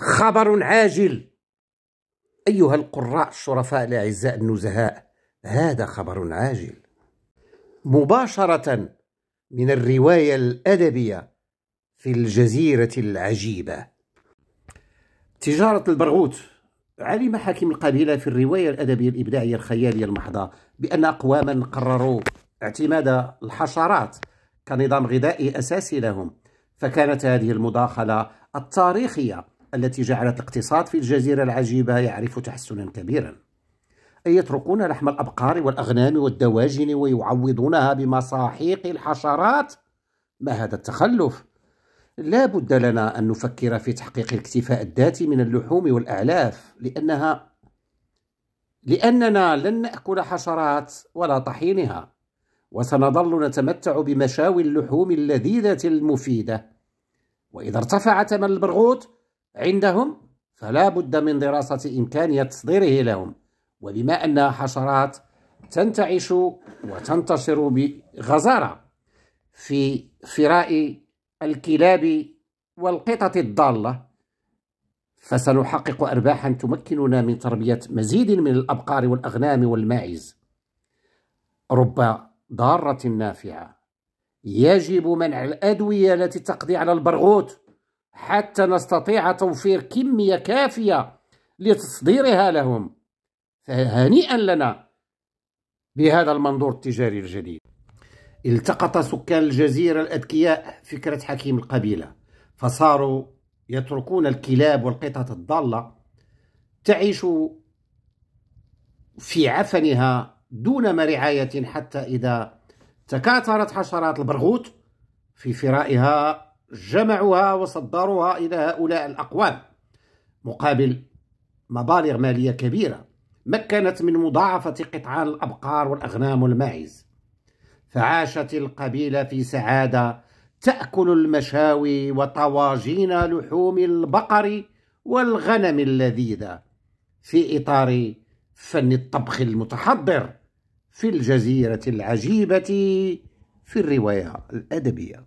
خبر عاجل. أيها القراء الشرفاء الأعزاء النزهاء هذا خبر عاجل. مباشرة من الرواية الأدبية في الجزيرة العجيبة. تجارة البرغوث. علم حاكم القبيلة في الرواية الأدبية الإبداعية الخيالية المحضة بأن أقواما قرروا اعتماد الحشرات كنظام غذائي أساسي لهم فكانت هذه المداخلة التاريخية التي جعلت الاقتصاد في الجزيرة العجيبة يعرف تحسنا كبيرا. أي يتركون لحم الأبقار والأغنام والدواجن ويعوضونها بمساحيق الحشرات؟ ما هذا التخلف؟ لا بد لنا أن نفكر في تحقيق الاكتفاء الذاتي من اللحوم والأعلاف لأنها لأننا لن نأكل حشرات ولا طحينها وسنظل نتمتع بمشاوي اللحوم اللذيذة المفيدة. وإذا ارتفع ثمن البرغوث عندهم فلا بد من دراسة إمكانية تصديره لهم. وبما أنها حشرات تنتعش وتنتشر بغزارة في فراء الكلاب والقطط الضالة فسنحقق أرباحا تمكننا من تربية مزيد من الأبقار والأغنام والماعز. رب ضارة نافعة. يجب منع الأدوية التي تقضي على البرغوث. حتى نستطيع توفير كمية كافية لتصديرها لهم. فهنيئا لنا بهذا المنظور التجاري الجديد. التقط سكان الجزيرة الأذكياء فكرة حكيم القبيلة فصاروا يتركون الكلاب والقطط الضالة تعيش في عفنها دون رعاية حتى إذا تكاثرت حشرات البرغوث في فرائها جمعوها وصدروها إلى هؤلاء الأقوام مقابل مبالغ مالية كبيرة مكنت من مضاعفة قطعان الأبقار والأغنام والماعز. فعاشت القبيلة في سعادة تأكل المشاوي وطواجين لحوم البقر والغنم اللذيذة في إطار فن الطبخ المتحضر في الجزيرة العجيبة في الرواية الأدبية.